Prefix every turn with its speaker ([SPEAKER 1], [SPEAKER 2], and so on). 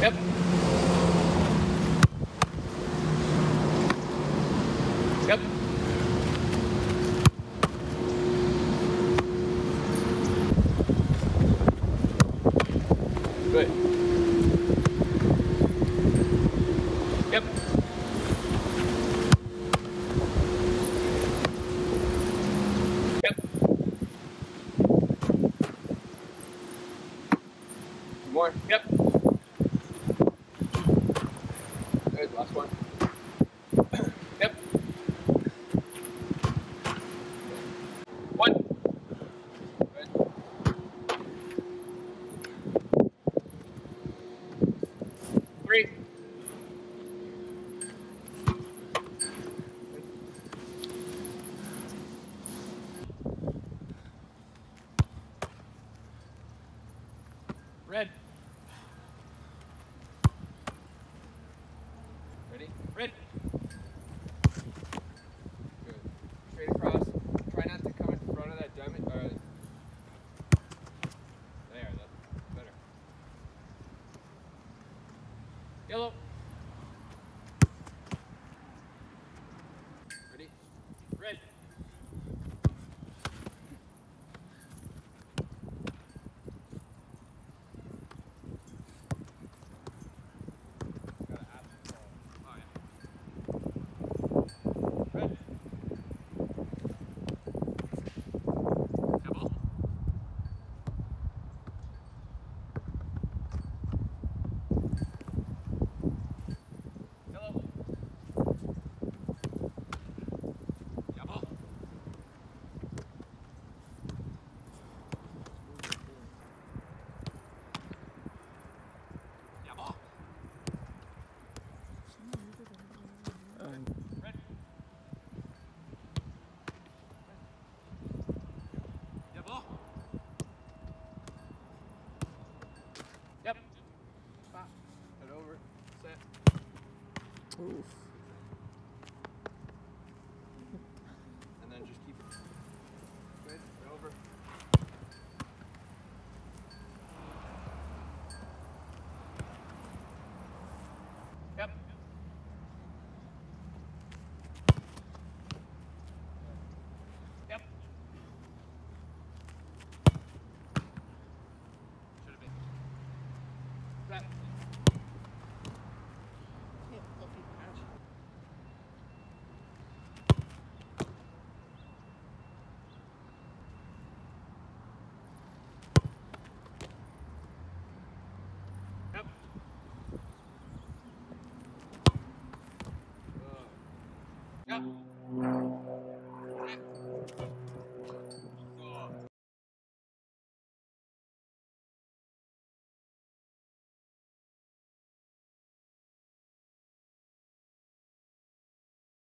[SPEAKER 1] Yep. Yep. Good. Yep. Yep. More. Yep. Good. Last one. Yep. One. Good. Three. Red. Ready? Red. Good. Straight across. Try not to come in front of that diamond. Uh, there, that's better. Yellow. Ready? Red. Gotta ask the ball. Oh, yeah. Red. Yellow. Yellow. Yellow. Yellow. Yellow. Yep. Head over. Set.
[SPEAKER 2] Oof.
[SPEAKER 1] And then just keep it. Good. Head over. Yep. Yep. Should have been. Set. Yep. Yep.